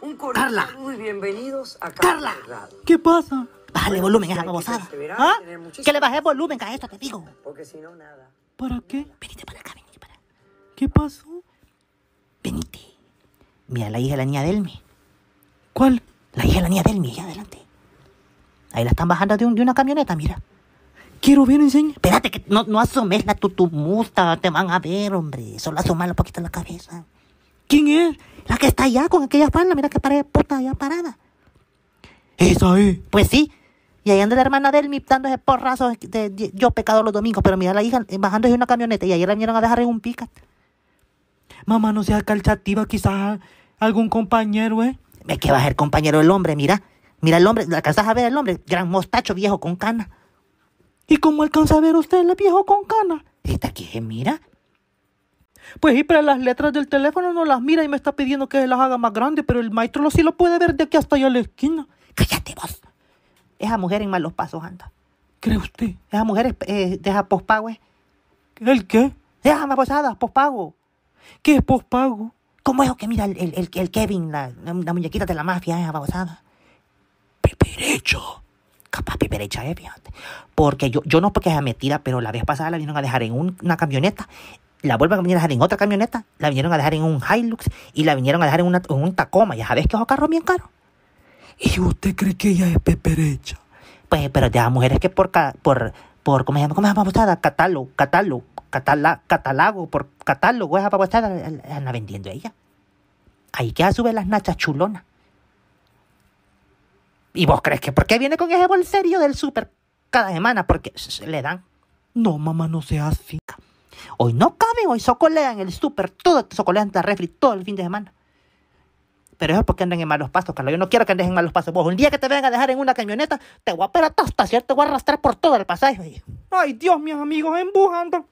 Un Carla. saludo y bienvenidos a Carla. Cerrado. ¿Qué pasa? Bájale volumen a esa babosada. ¿Ah? Que le bajé volumen a esto, te digo. Porque si no, nada. ¿Para qué? Venite para acá, venite para acá. ¿Qué pasó? Venite. Mira, la hija de la niña Delmi. ¿Cuál? La hija de la niña Delmi, allá adelante. Ahí la están bajando de, un- de una camioneta, mira. Quiero ver, enseña. Espérate, que no, no asomes la tutumusta, te van a ver, hombre. Solo asomar un poquito la cabeza. ¿Quién es? La que está allá con aquella falda, mira que pared puta allá parada. Esa es. Pues sí. Y ahí anda la hermana de él dando ese porrazo de, de- yo pecado los domingos, pero mira la hija bajando de una camioneta y ayer la vinieron a dejar en un picat. Mamá, no sea calchativa, quizás algún compañero, ¿eh? Es que va a ser compañero del hombre, mira. Mira el hombre, ¿la alcanzas a ver el hombre? Gran mostacho viejo con cana. ¿Y cómo alcanza a ver usted el viejo con cana? Esta que mira. Pues sí, pero las letras del teléfono no las mira y me está pidiendo que las haga más grandes, pero el maestro lo sí lo puede ver de aquí hasta allá a la esquina. Cállate vos. Esa mujer en malos pasos anda. ¿Cree usted? Esa mujer es, eh, deja pospago, eh. ¿El qué? Deja más posada, pospago. ¿Qué es pospago? ¿Cómo es que mira el, el, el- Kevin, la, la, muñequita de la mafia, esa babosada? Peperecho. Capaz piperecha, eh, fíjate. Porque yo, yo no porque sea metida, pero la vez pasada la vinieron a dejar en un- una camioneta, la vuelven a venir a dejar en otra camioneta, la vinieron a dejar en un Hilux y la vinieron a dejar en, una- en un Tacoma. Ya sabes que esos carros bien caros. ¿Y usted cree que ella es peperecha? Pues, pero las mujeres que por, por, por ¿cómo se llama? ¿Cómo se llama babosada? Catálogo, catálogo, catala, catálogo, por catálogo, esa babosada anda vendiendo ella. Ahí queda sube las nachas chulonas. ¿Y vos crees que por qué viene con ese bolserio del súper cada semana? Porque le dan. No, mamá, no sea así. Hoy no caben, hoy socolean el súper, todo socolean la refri todo el fin de semana. Pero eso es porque andan en malos pasos, Carlos. Yo no quiero que andes en malos pasos. Vos, un día que te vengan a dejar en una camioneta, te voy a pegar hasta ¿cierto? Te voy a arrastrar por todo el pasaje. Ay, Dios, mis amigos, embujando.